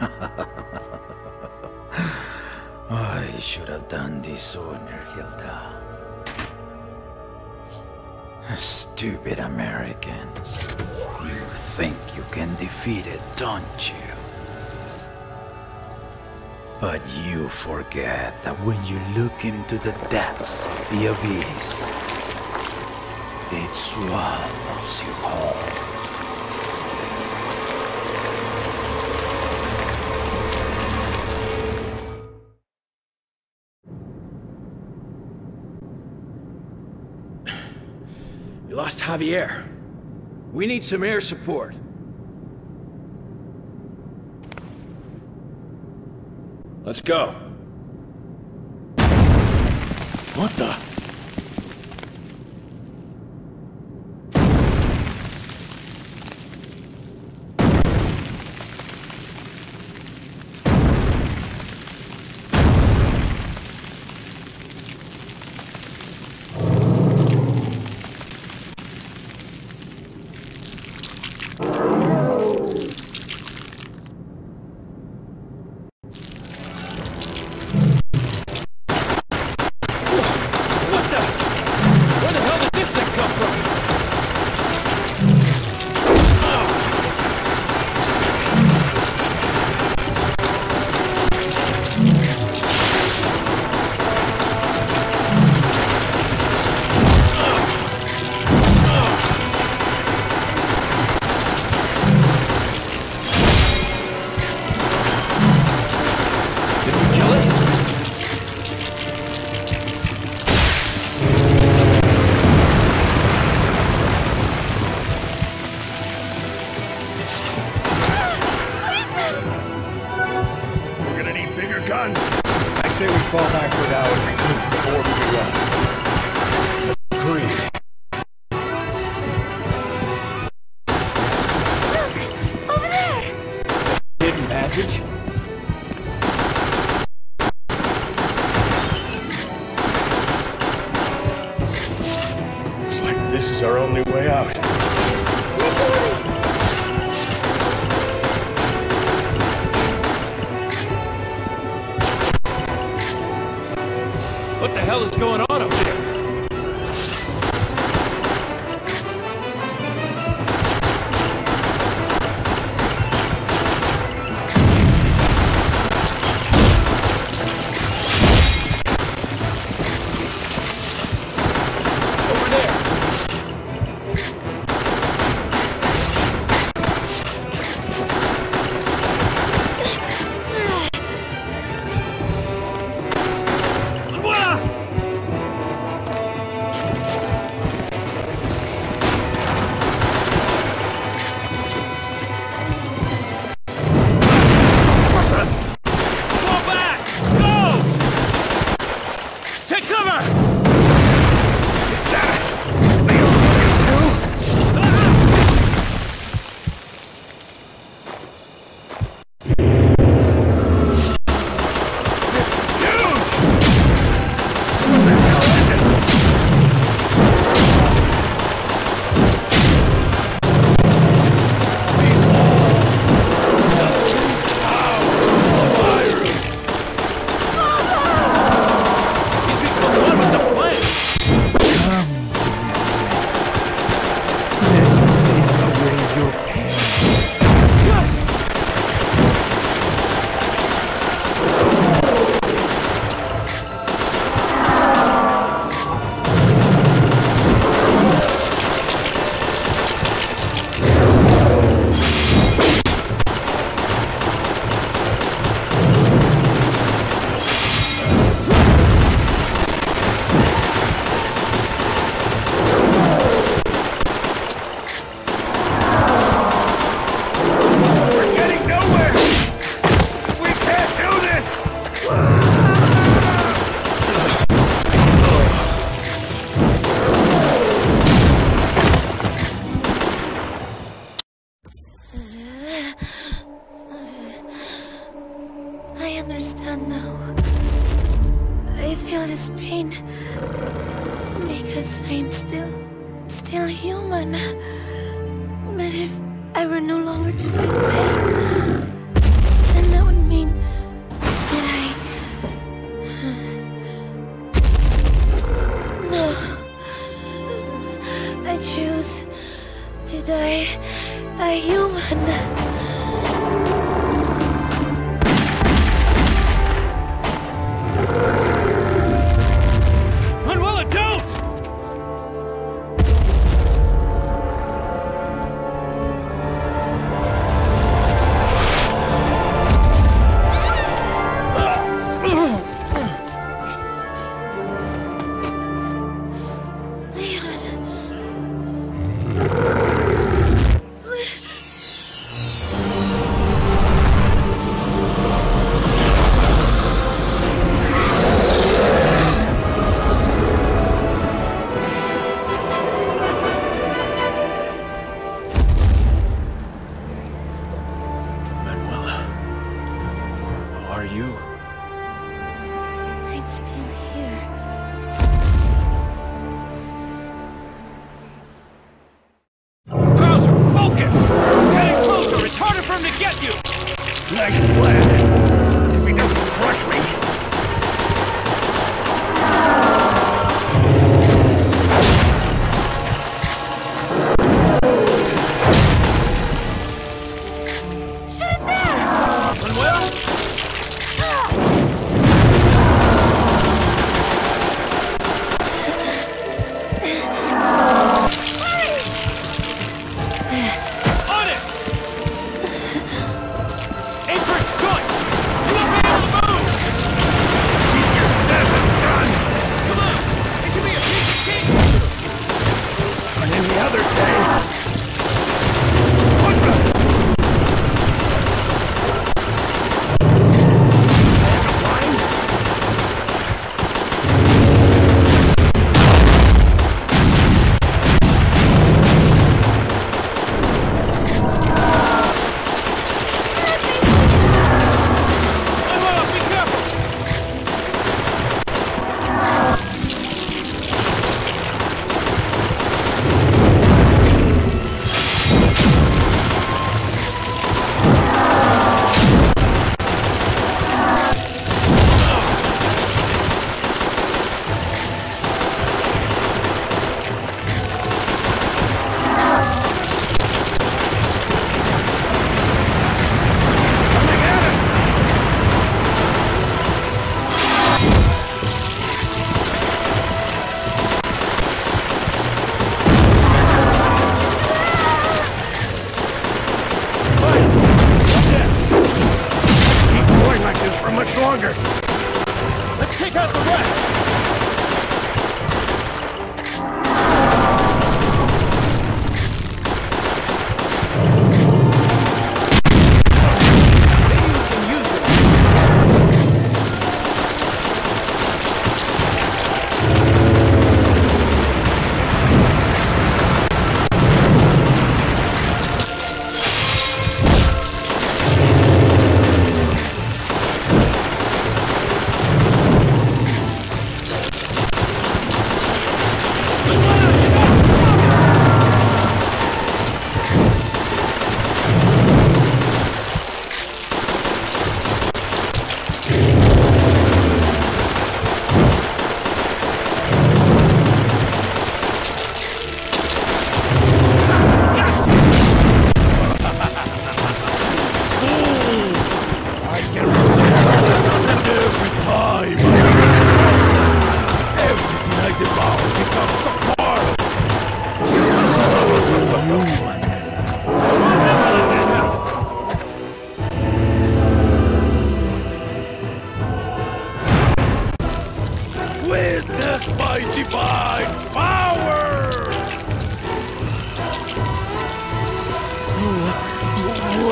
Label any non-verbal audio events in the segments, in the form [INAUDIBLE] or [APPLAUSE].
[LAUGHS] I should have done this sooner, Hilda. Stupid Americans. You think you can defeat it, don't you? But you forget that when you look into the depths of the abyss, it swallows you whole. Javier. We need some air support. Let's go. What the? Guns. I say we fall back without and regroup before we understand now. I feel this pain because I'm still, still human. But if I were no longer to feel pain,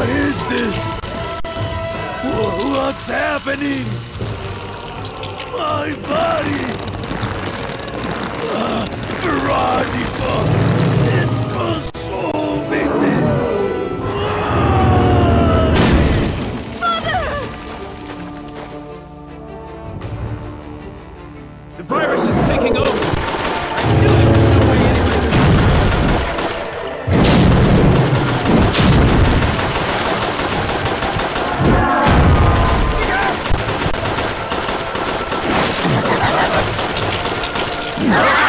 What is this? What's happening? My body! Ah, Veronica! Yeah.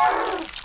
Oh!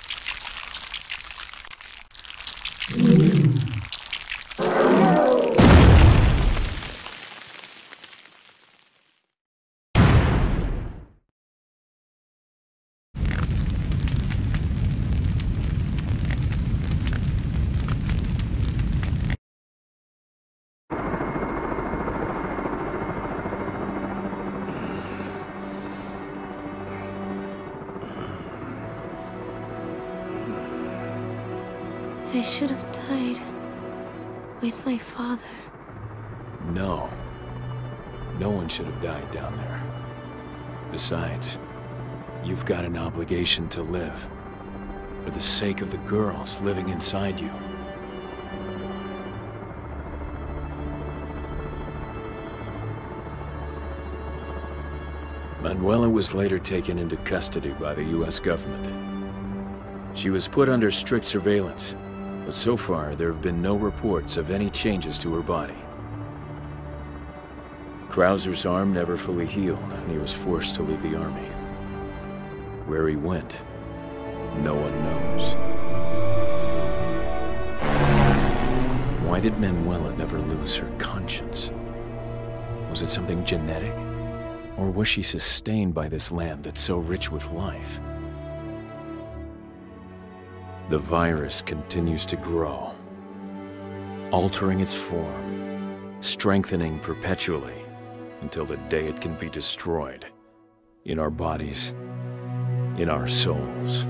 My father. No. No one should have died down there. Besides, you've got an obligation to live. For the sake of the girls living inside you. Manuela was later taken into custody by the U.S. government. She was put under strict surveillance, but so far there have been no reports of any changes to her body. Krauser's arm never fully healed, and he was forced to leave the army. Where he went, no one knows. Why did Manuela never lose her conscience? Was it something genetic? Or was she sustained by this land that's so rich with life? The virus continues to grow, altering its form, strengthening perpetually until the day it can be destroyed in our bodies, in our souls.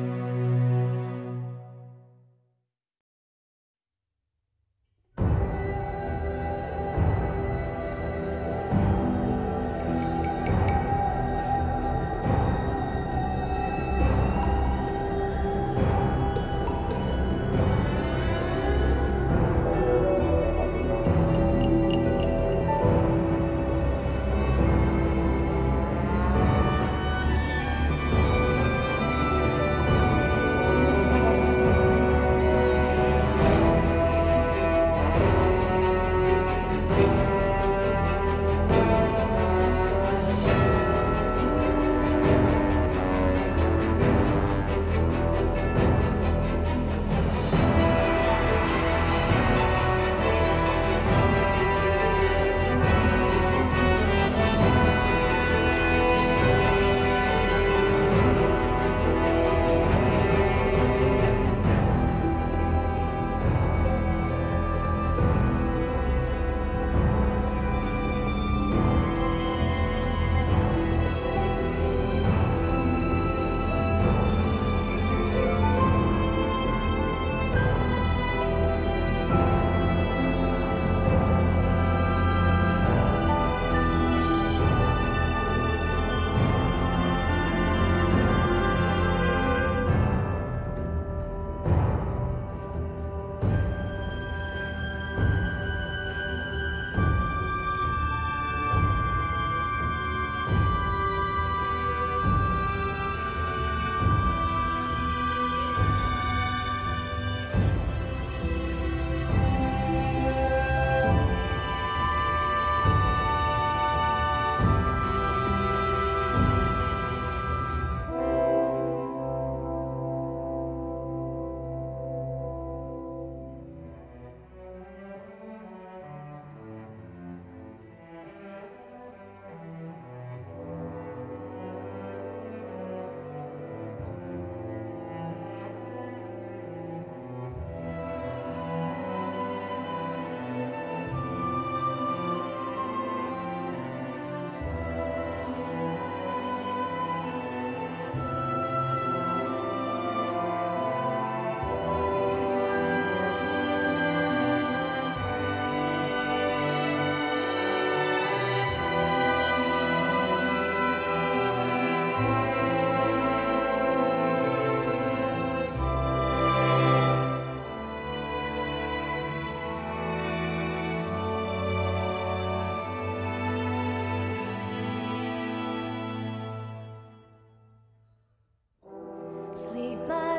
Sleep my